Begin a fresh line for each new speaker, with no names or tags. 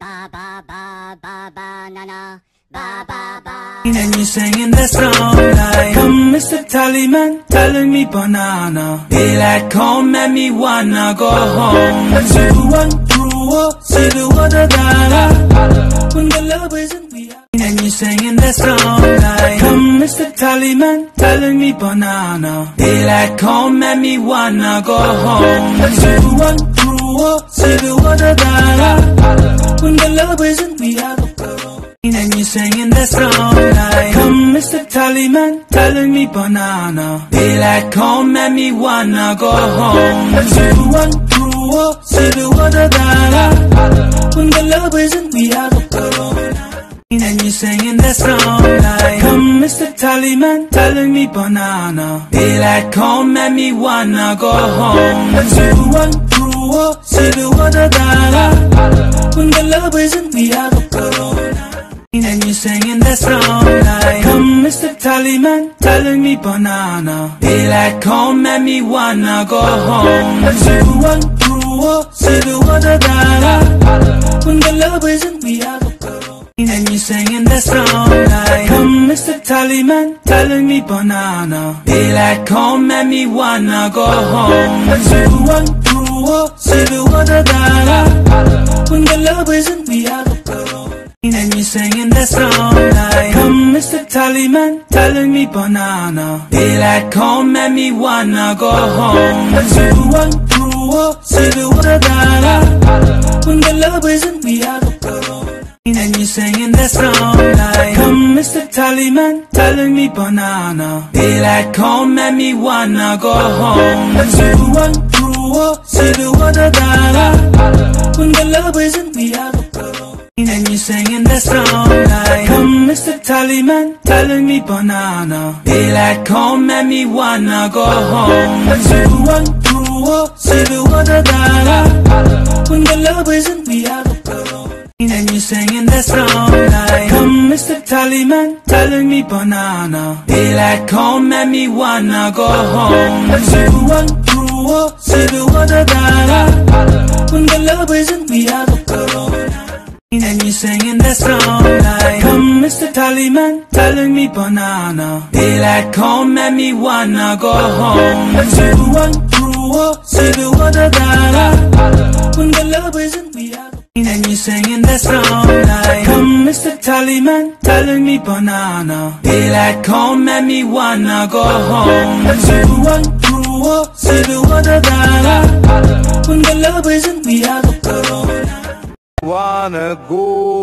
ba ba ba ba banana ba ba ba.
And you're singing that song like Come Mr. Tallyman, telling me banana. Daylight come at me wanna go home? Zero one through zero one da da. When the love isn't we are. And you're singing that song like Come Mr. Tallyman, telling me banana. Daylight come at me wanna go home? Zero one one, zero one da da. When the love isn't we are and you're singing that song like Come Mr. Tallyman, telling me banana. Daylight come at me wanna go home. Zero one through one, zero one da da. When the love isn't we are the corona And you're singing that song like Come Mr. Tallyman, telling me banana. Daylight come at me wanna go home. Zero one da When the love isn't the corona. And you singing that song like Come Mr. Tallyman, telling me banana. Be like home at me wanna go home. Zero one through one, zero one da da When the love isn't we are the and you singing that song like Come Mr. Tallyman, telling me banana. Be like home at me wanna go home. Zero one through one, zero one da da When the love isn't we are the and you singing that song like Come Mr. Tallyman, telling me banana. Daylight come at me wanna go home. One through one, zero one da da When the love isn't we are the and you singing that song like Come Mr. Tallyman, telling me banana. Daylight come at me wanna go home. Zero one, zero one da da. When the love isn't the and you're singing that song like Come Mr. Tallyman, telling me banana. Daylight come at me wanna go home. Zero one through one, zero one da da. When the love isn't the and you're singing that song like Come Mr. Tallyman, telling me banana. Daylight come at me wanna go home. Zero one through one, zero one da When the love isn't we are and you singing that song like Come Mr. Tallyman, telling me banana. Daylight come at me wanna go home. Zero one through one, zero one da When the love isn't we are and you singing that song like Come Mr. Tallyman, telling me banana. Daylight come at me wanna go home. Through one,
wanna go